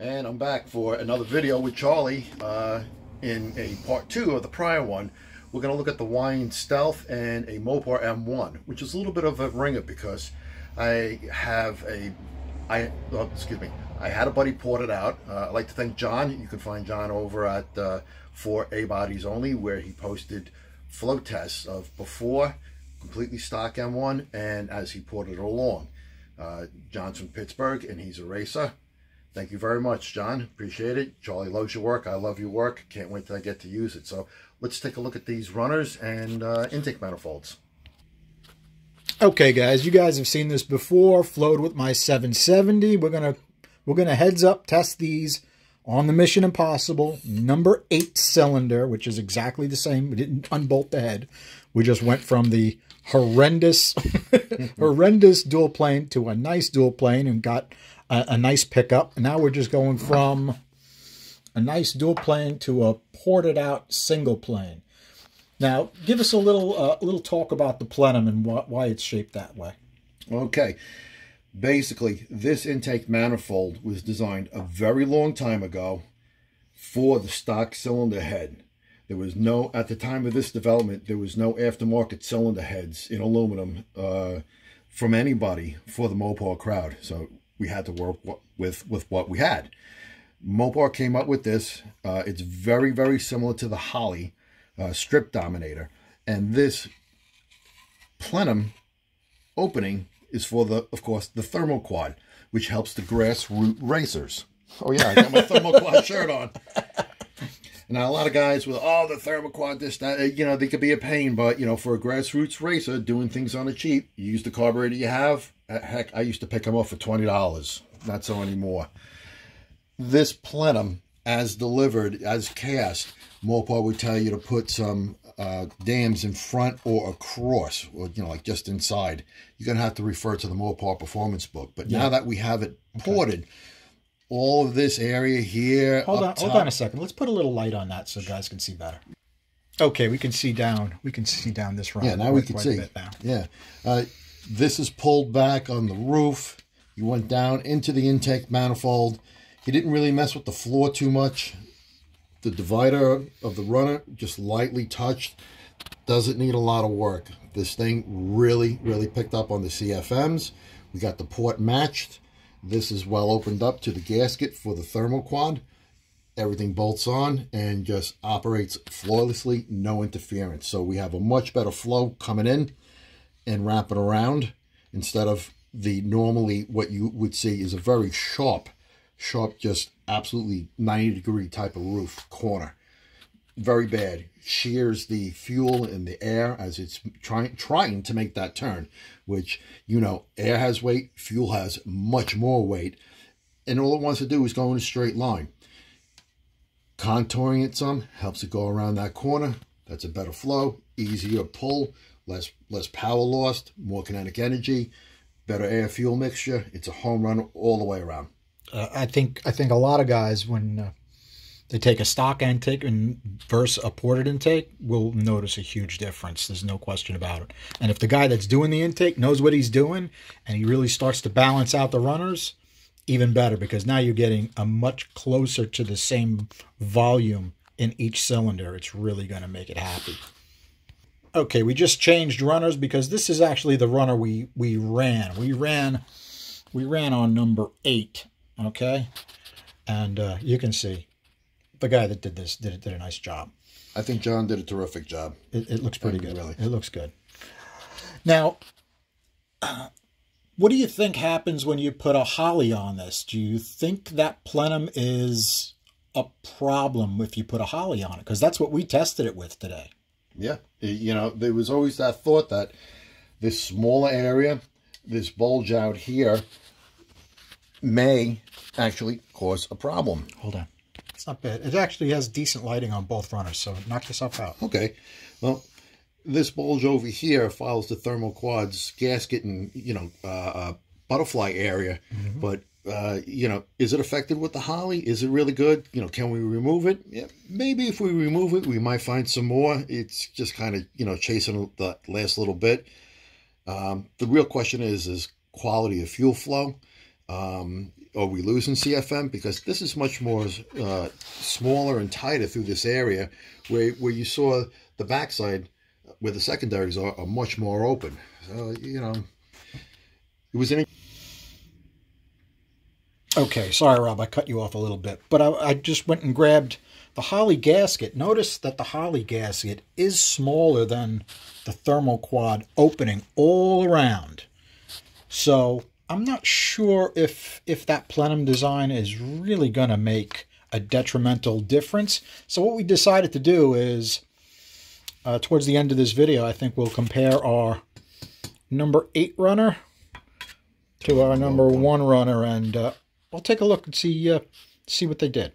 and I'm back for another video with Charlie uh, in a part two of the prior one. We're going to look at the Weiand Stealth and a Mopar M1 which is a little bit of a ringer because I have a I oh, excuse me I had a buddy port it out. Uh, I'd like to thank John. You can find John over at uh, for A Bodies Only where he posted flow tests of before completely stock M1 and as he ported it along. Uh, John's from Pittsburgh and he's a racer Thank you very much, John. Appreciate it. Charlie loves your work. I love your work. Can't wait till I get to use it. So let's take a look at these runners and uh, intake manifolds. Okay, guys, you guys have seen this before. Flowed with my 770. We're gonna we're gonna heads up test these on the Mission Impossible number eight cylinder, which is exactly the same. We didn't unbolt the head. We just went from the horrendous, horrendous dual plane to a nice dual plane and got a, a nice pickup. Now we're just going from a nice dual plane to a ported out single plane. Now, give us a little uh, little talk about the plenum and wh why it's shaped that way. Okay. Basically, this intake manifold was designed a very long time ago for the stock cylinder head. There was no, at the time of this development, there was no aftermarket cylinder heads in aluminum uh, from anybody for the Mopar crowd. So we had to work with with what we had. Mopar came up with this. Uh, it's very, very similar to the Holley uh, Strip Dominator. And this plenum opening is for the, of course, the thermoquad, which helps the grassroots racers. Oh yeah, I got my thermoquad shirt on. Now, a lot of guys with, oh, the thermoquad, this, that, uh, you know, they could be a pain, but, you know, for a grassroots racer doing things on the cheap, you use the carburetor you have. Uh, heck, I used to pick them up for $20. Not so anymore. This plenum, as delivered, as cast, Mopar would tell you to put some uh, dams in front or across, or, you know, like just inside. You're going to have to refer to the Mopar Performance Book. But yeah. now that we have it ported, okay all of this area here. Hold on, top. hold on a second. Let's put a little light on that so guys can see better. Okay, we can see down. We can see down this run. Yeah, now we can see. Yeah, uh, this is pulled back on the roof. You went down into the intake manifold. He didn't really mess with the floor too much. The divider of the runner just lightly touched. Doesn't need a lot of work. This thing really, really picked up on the CFMs. We got the port matched. This is well opened up to the gasket for the thermoquad. Everything bolts on and just operates flawlessly, no interference. So we have a much better flow coming in and wrapping around instead of the normally what you would see is a very sharp, sharp, just absolutely 90 degree type of roof corner. Very bad. Shears the fuel in the air as it's trying trying to make that turn which, you know, air has weight, fuel has much more weight, and all it wants to do is go in a straight line. Contouring it some helps it go around that corner. That's a better flow, easier pull, less less power lost, more kinetic energy, better air fuel mixture. It's a home run all the way around. Uh, I think I think a lot of guys when uh, they take a stock intake and versus a ported intake, we'll notice a huge difference. There's no question about it. And if the guy that's doing the intake knows what he's doing and he really starts to balance out the runners, even better because now you're getting a much closer to the same volume in each cylinder. It's really going to make it happy. Okay, we just changed runners because this is actually the runner we we ran. We ran we ran on number 8, okay? And uh, you can see the guy that did this did did a nice job. I think John did a terrific job. It, it looks pretty good. Really, it looks good. Now, uh, what do you think happens when you put a Holley on this? Do you think that plenum is a problem if you put a Holley on it? Because that's what we tested it with today. Yeah, you know, there was always that thought that this smaller area, this bulge out here, may actually cause a problem. Hold on. It's not bad. It actually has decent lighting on both runners, so knock yourself out. Okay. Well, this bulge over here follows the thermoquad's gasket and, you know, uh, uh, butterfly area. Mm -hmm. But, uh, you know, is it affected with the Holley? Is it really good? You know, can we remove it? Yeah, maybe if we remove it, we might find some more. It's just kind of, you know, chasing the last little bit. Um, the real question is, is quality of fuel flow. Um, are we losing CFM? Because this is much more uh, smaller and tighter through this area where, where you saw the backside where the secondaries are, are much more open. So, you know, it was an... Okay, sorry, Rob, I cut you off a little bit. But I, I just went and grabbed the Holley gasket. Notice that the Holley gasket is smaller than the thermoquad opening all around. So I'm not sure if if that plenum design is really going to make a detrimental difference. So what we decided to do is, uh, towards the end of this video, I think we'll compare our number 8 runner to our number 1 runner, and uh, we'll take a look and see, uh, see what they did.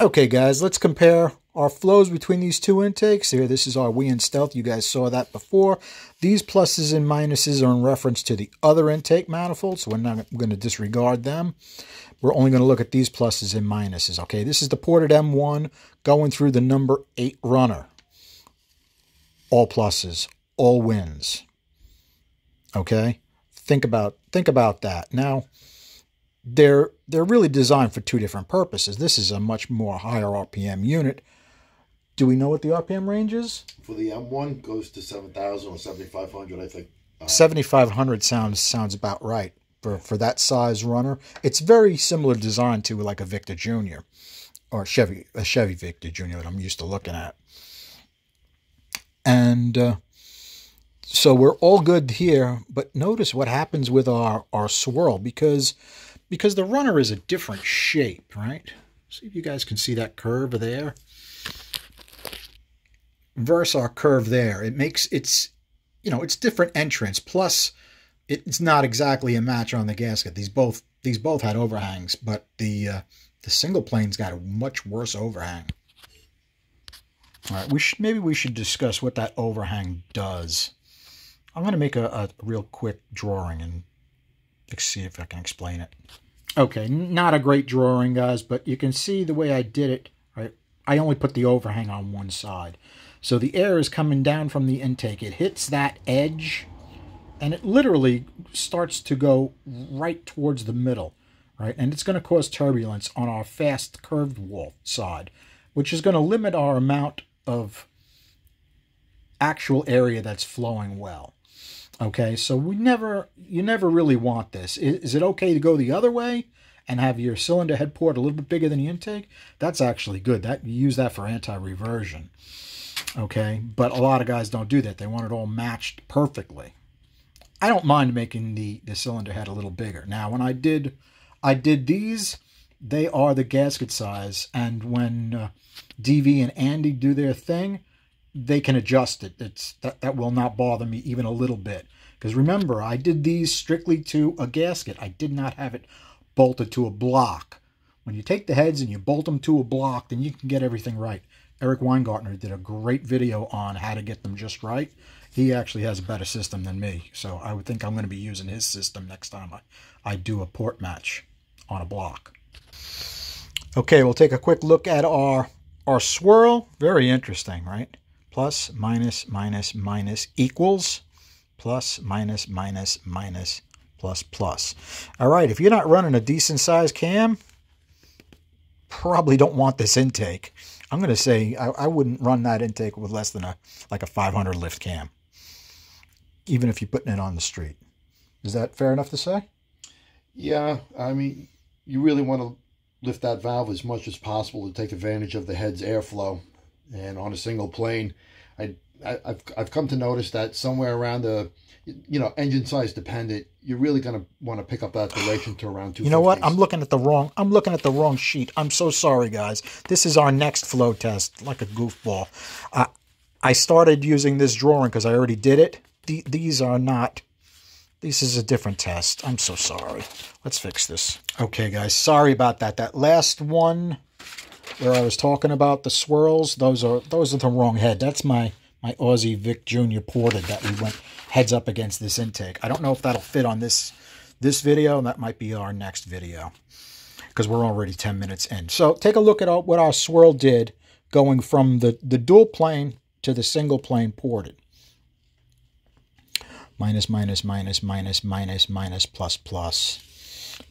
Okay, guys, let's compare our flows between these two intakes. Here, this is our Weiand Stealth. You guys saw that before. These pluses and minuses are in reference to the other intake manifold, so we're not going to disregard them. We're only going to look at these pluses and minuses. Okay, this is the ported M1 going through the number 8 runner. All pluses, all wins. Okay, think about think about that. Now, they're they're really designed for two different purposes. This is a much more higher RPM unit do we know what the RPM range is? For the M1 goes to 7,000 or 7,500, I think. Uh, 7,500 sounds sounds about right for, for that size runner. It's very similar design to like a Victor Jr. or Chevy, a Chevy Victor Jr. that I'm used to looking at. And uh, so we're all good here, but notice what happens with our, our swirl because because the runner is a different shape, right? See if you guys can see that curve there versus our curve there. It makes it's you know it's different entrance. Plus, it's not exactly a match on the gasket. These both these both had overhangs, but the uh, the single plane's got a much worse overhang. All right, we should maybe we should discuss what that overhang does. I'm going to make a, a real quick drawing and see if I can explain it. Okay, not a great drawing, guys, but you can see the way I did it. Right, I only put the overhang on one side. So the air is coming down from the intake. It hits that edge and it literally starts to go right towards the middle, right? And it's going to cause turbulence on our fast curved wall side, which is going to limit our amount of actual area that's flowing well. Okay, so we never, you never really want this. Is, it okay to go the other way and have your cylinder head port a little bit bigger than the intake? That's actually good. That you use that for anti-reversion okay? But a lot of guys don't do that. They want it all matched perfectly. I don't mind making the, the cylinder head a little bigger. Now, when I did, I did these, they are the gasket size, and when uh, DV and Andy do their thing, they can adjust it. It's that, that will not bother me even a little bit. Because remember, I did these strictly to a gasket. I did not have it bolted to a block. When you take the heads and you bolt them to a block, then you can get everything right. Eric Weingartner did a great video on how to get them just right. He actually has a better system than me, so I would think I'm going to be using his system next time I, I do a port match on a block. Okay, we'll take a quick look at our, our swirl. Very interesting, right? Plus, minus, minus, minus equals, plus, minus, minus, minus, plus, plus. All right, if you're not running a decent sized cam, probably don't want this intake. I'm going to say I, I, wouldn't run that intake with less than a like a 500 lift cam, even if you're putting it on the street. Is that fair enough to say? Yeah, I mean, you really want to lift that valve as much as possible to take advantage of the head's airflow. And on a single plane, I, I have I've come to notice that somewhere around the you know, engine size dependent, you're really going to want to pick up that duration to around two. You know what? I'm looking at the wrong. I'm looking at the wrong sheet. I'm so sorry, guys. This is our next flow test, like a goofball. Uh, I started using this drawing because I already did it. The, these are not. This is a different test. I'm so sorry. Let's fix this. Okay, guys. Sorry about that. That last one where I was talking about the swirls, those are those are the wrong head. That's my my Aussie Vic Jr. ported that we went heads up against this intake. I don't know if that'll fit on this this video. And that might be our next video because we're already 10 minutes in. So take a look at what our swirl did going from the, the dual plane to the single plane ported. Minus, minus, minus, minus, minus, minus, plus, plus.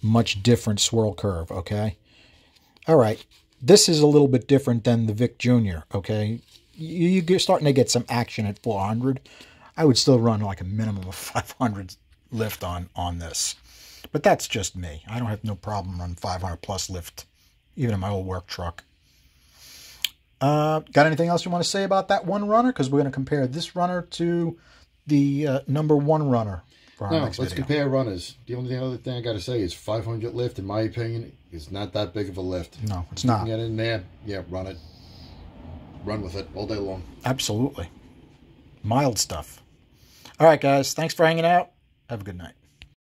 much different swirl curve, okay? All right, this is a little bit different than the Vic Junior, okay? You, you're starting to get some action at 400. I would still run like a minimum of 500 lift on, on this. But that's just me. I don't have no problem running 500 plus lift, even in my old work truck. Uh, got anything else you want to say about that one runner? Because we're going to compare this runner to the uh, number one runner. No, let's video. compare runners. The only other thing I got to say is 500 lift, in my opinion, is not that big of a lift. No, it's not. get in there, yeah, run it. Run with it all day long. Absolutely. Mild stuff. All right, guys. Thanks for hanging out. Have a good night.